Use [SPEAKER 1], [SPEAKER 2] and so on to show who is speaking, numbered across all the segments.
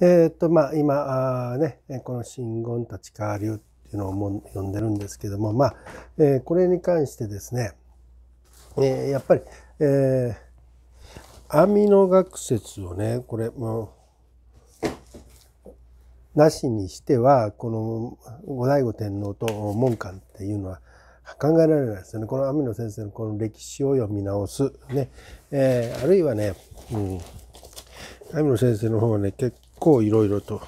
[SPEAKER 1] えー、とまあ今あねこの真言立川流っていうのをも読んでるんですけどもまあ、えー、これに関してですね、えー、やっぱり、えー、阿弥の学説をねこれもうなしにしてはこの後醍醐天皇と門官っていうのは考えられないですよね。この阿弥の先生のこの歴史を読み直す。ね。えー、あるいはね、うん、の先生の方はね、結構いろいろと、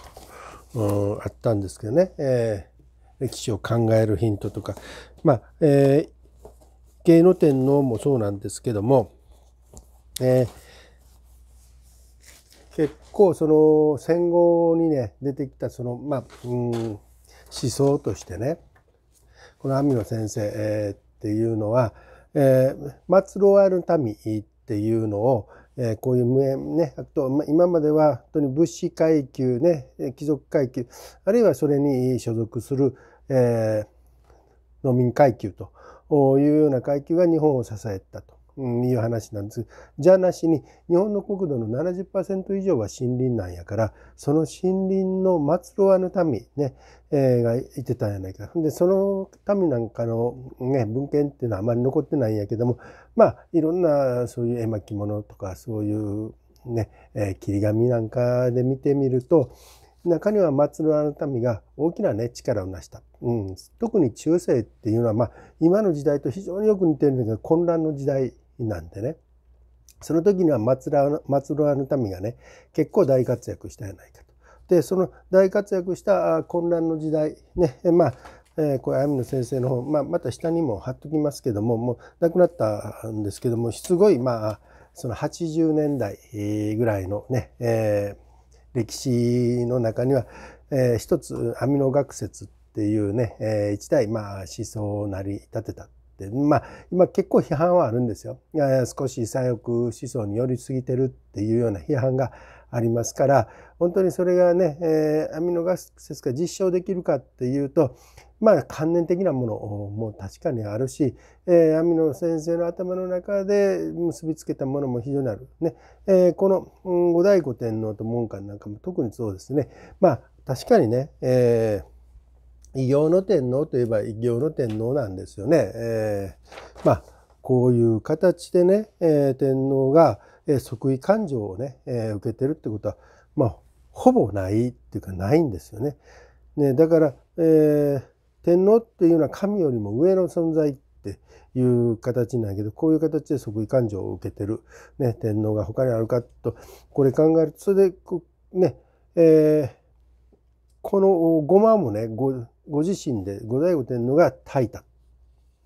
[SPEAKER 1] うん、あったんですけどね、えー、歴史を考えるヒントとか、まあ、えー、芸能天皇もそうなんですけども、えー、結構その戦後にね出てきたそのまあ、うん、思想としてねこの網野先生、えー、っていうのは、えー、末路ある民っていうのをえこういう無縁ねあと今までは本当に物資階級ね貴族階級あるいはそれに所属する、え、農民階級というような階級が日本を支えたと。いう話なんです。じゃなしに日本の国土の70%以上は森林なんやからその森林の末路あの民ね、えー、がいてたんやないか。でその民なんかの、ね、文献っていうのはあまり残ってないんやけどもまあいろんなそういう絵巻物とかそういうね、えー、切り紙なんかで見てみると中には末路あの民が大きなね力を成した、うん、特に中世っていうのはまあ今の時代と非常によく似てるんだけど混乱の時代なんでねその時には松浦の民がね結構大活躍したやないかと。でその大活躍した混乱の時代ねまあえー、これ網野先生の方、まあ、また下にも貼っときますけどももう亡くなったんですけどもすごいまあその80年代ぐらいのね、えー、歴史の中には、えー、一つ網野学説っていうね、えー、一代まあ思想を成り立てたまあ今結構批判はあるんですよ。いやいや少し左翼思想に寄りすぎてるっていうような批判がありますから本当にそれがね、えー、アミノガス説が実証できるかっていうとまあ観念的なものも確かにあるし、えー、アミノ先生の頭の中で結びつけたものも非常にある。ねえー、この、うん、後醍醐天皇と門官なんかも特にそうですね。まあ確かにね、え異形の天皇といえば異形の天皇なんですよね。えー、まあこういう形でね、えー、天皇が、えー、即位感情をね、えー、受けてるってことはまあほぼないっていうかないんですよね。ねだから、えー、天皇っていうのは神よりも上の存在っていう形なんやけどこういう形で即位感情を受けてる、ね、天皇が他にあるかとこれ考えるとそれでね、えーこのごまもねご自身で後醍醐天皇が炊いた。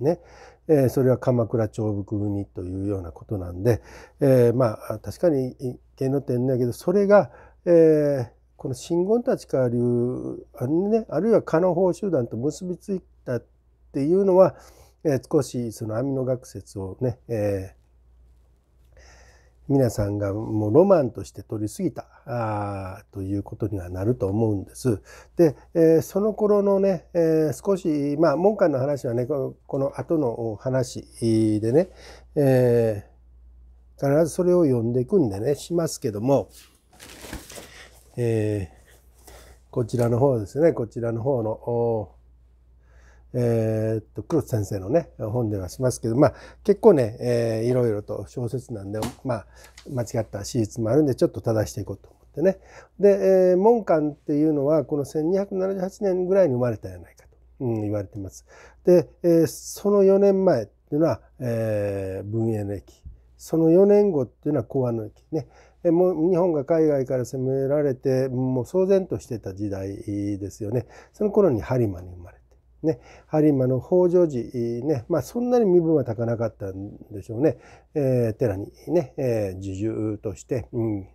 [SPEAKER 1] ね。えー、それは鎌倉長福国というようなことなんで、えー、まあ確かに芸能天皇やけどそれが、えー、この真言立川流あ,、ね、あるいは加納法集団と結びついたっていうのは、えー、少しその阿弥の学説をね、えー、皆さんがもうロマンとして取り過ぎたあということにはなると思うんです。で、えー、その頃のね、えー、少しまあ門下の話はねこの後の話でね、えー、必ずそれを読んでいくんでねしますけども、え、こちらの方ですねこちらの方のえー、っと黒津先生のね本ではしますけどまあ結構ね、えー、いろいろと小説なんでまあ間違った史実もあるんでちょっと正していこうと思ってね。で、えー、門館っていうのはこの1278年ぐらいに生まれたんじゃないかと、うん、言われてます。で、えー、その4年前っていうのは、えー、文永の駅。その4年後っていうのは講和の駅ね。もう日本が海外から攻められてもう騒然としてた時代ですよね。その頃に播磨に生まれね、播磨の北条寺ね、まあそんなに身分は高なかったんでしょうね。えー、寺にね、えー、自重として、うん、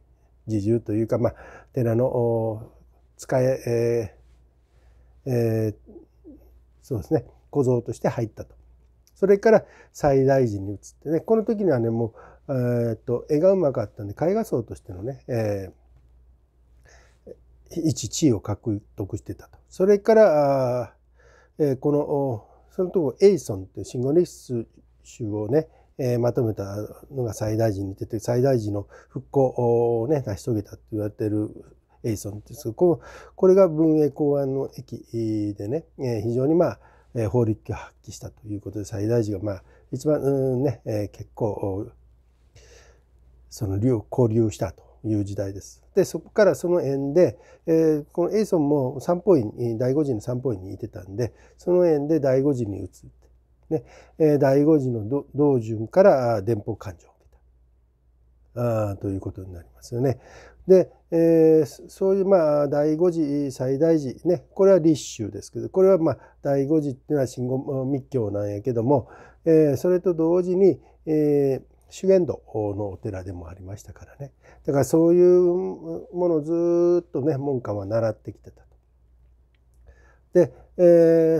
[SPEAKER 1] 自重というか、まあ寺の使ええーえー、そうですね、小僧として入ったと。それから西大寺に移ってね、この時にはね、もう、えー、っと絵がうまかったんで、絵画僧としてのね、えー、一地位を獲得してたと。それからえこのそのとこエイソンっていうシンゴリス集をね、えまとめたのが最大寺に出て最大寺の復興をね成し遂げたって言われてるエイソンですここれが文英公安の駅でね、え非常にまあ、え法律を発揮したということで最大寺がまあ一番、うんねえ結構その流交流したと。いう時代です。でそこからその縁で、えー、このエイソンも三法院第五次の三法院にいてたんでその縁で第五次に移って、ねえー、第五次の道順から伝法勘定を受けたあということになりますよね。で、えー、そういうまあ第五次最大寺ねこれは立宗ですけどこれはまあ第五次っていうのは真言密教なんやけども、えー、それと同時に、えー、修験道のお寺でもありましたからねだからそういうものをずっとね門下は習ってきてたと。で、え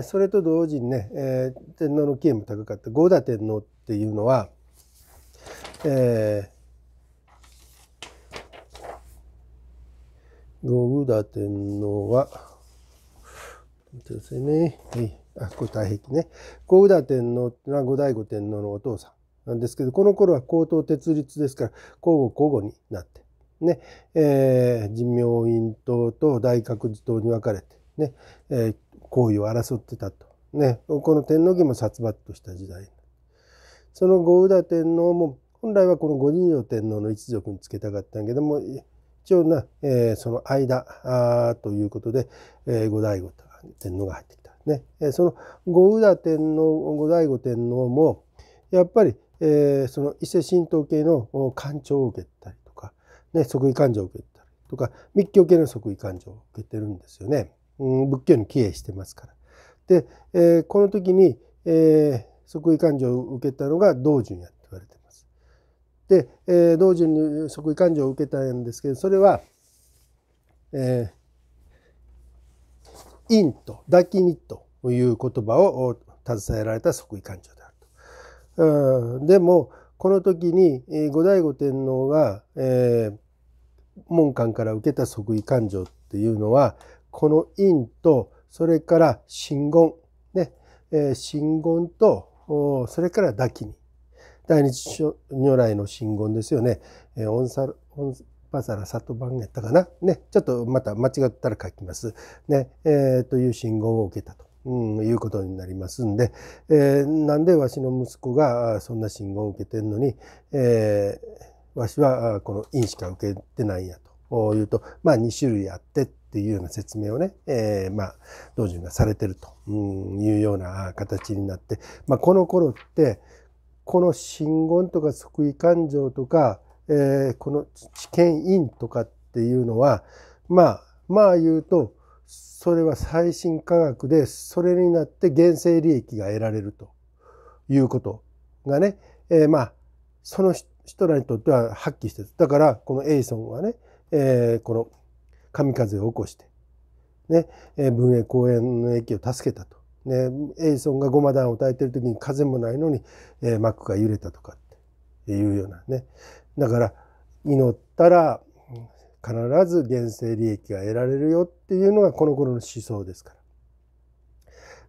[SPEAKER 1] ー、それと同時にね、えー、天皇の権威も高かった合田天皇っていうのは、えー、合田天皇は見てくださいね。はい。あ、これ大壁ね。合田天皇ってのは後醍醐天皇のお父さん。なんですけどこの頃は高等鉄律ですから交互交互になってね、えー、人明院党と大覚寺党に分かれてね、えー、行為を争ってたと。ね、この天皇家も殺伐とした時代。その後宇田天皇も本来はこの五人条天皇の一族につけたかったんやけども一応な、えー、その間あということで、えー、後醍醐天皇が入ってきた。ね、その後宇田天皇後醍醐天皇もやっぱりえー、その伊勢神道系の官庁を受けたりとか、ね、即位官庁を受けたりとか密教系の即位官庁を受けてるんですよね、うん、仏教に帰依してますから。で、えー、この時に、えー、即位官庁を受けたのが道順やって言われてます。で、えー、道順に即位官庁を受けたんですけどそれは、えー、陰と抱きにという言葉を携えられた即位官庁うん、でもこの時に後醍醐天皇が、えー、門官から受けた即位勘定っていうのはこの陰とそれから真言ね、えー、真言とそれから抱きに大日如来の真言ですよね。えー、オンサオンパサラ里番やったかな。ね、ちょっとまた間違ったら書きます。ね、えー、という信言を受けたと。うん、いうことになりますんで、えー、なんでわしの息子がそんな信号を受けてんのに、えー、わしはこの印しか受けてないんやというと、まあ2種類あってっていうような説明をね、えー、まあ道順がされてるというような形になって、まあこの頃ってこの真言とか即位感情とか、えー、この知見因とかっていうのはまあまあ言うとそれは最新科学でそれになって原生利益が得られると。いうことがね、えー、まあその人らにとっては発揮してる。だからこのエイソンはね、えー、この神風を起こしてね、えー、文英公園の駅を助けたと。ね、エイソンがごま団を焚いてる時に風もないのに、えー、幕が揺れたとかっていうようなね。だから祈ったら必ず現世利益が得られるよっていうのがこの頃の思想ですから。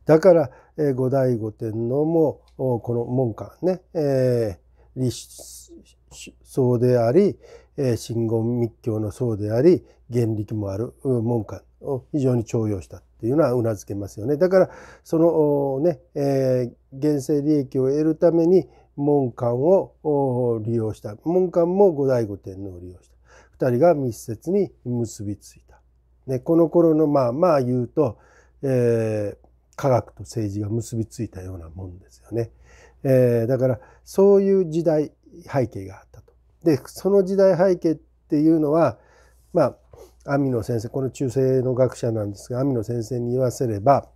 [SPEAKER 1] だから、えー、後醍醐天皇もこの門下ね、えー、立僧であり、えー、真言密教の僧であり原力もある門下を非常に重用したっていうのはうなずけますよね。だからそのね、えー、現世利益を得るために門下を利用した門下も後醍醐天皇を利用した。2人が密接に結びついた。ね、この頃のまあまあ言うと、えー、科学と政治が結びついたようなもんですよね。えー、だからそういう時代背景があったと。でその時代背景っていうのはまあ網野先生この中世の学者なんですが網野先生に言わせれば、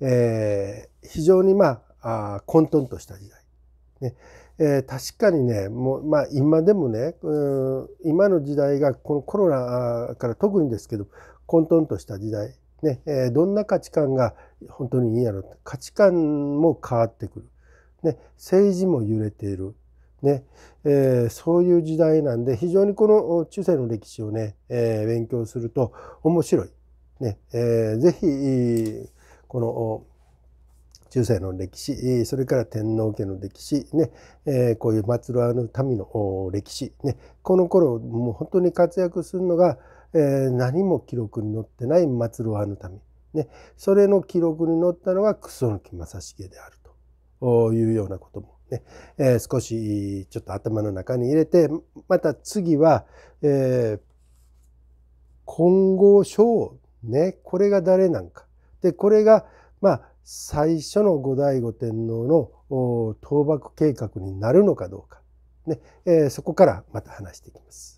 [SPEAKER 1] えー、非常にまああ混沌とした時代。ねえー、確かにねもう、まあ、今でもね、今の時代がこのコロナから特にですけど混沌とした時代、ねえー、どんな価値観が本当にいいやろって価値観も変わってくる、ね、政治も揺れている、ねえー、そういう時代なんで非常にこの中世の歴史をね、えー、勉強すると面白い。ねえー、ぜひこの中世の歴史それから天皇家の歴史ね、こういう祭るあの民の歴史ねこの頃もう本当に活躍するのが、何も記録に載ってない松呂派の民、ね、それの記録に載ったのが楠木正成であるというようなこともね、少しちょっと頭の中に入れてまた次は、金剛章ねこれが誰なんか。でこれがまあ最初の後醍醐天皇の倒幕計画になるのかどうか、ねえー、そこからまた話していきます。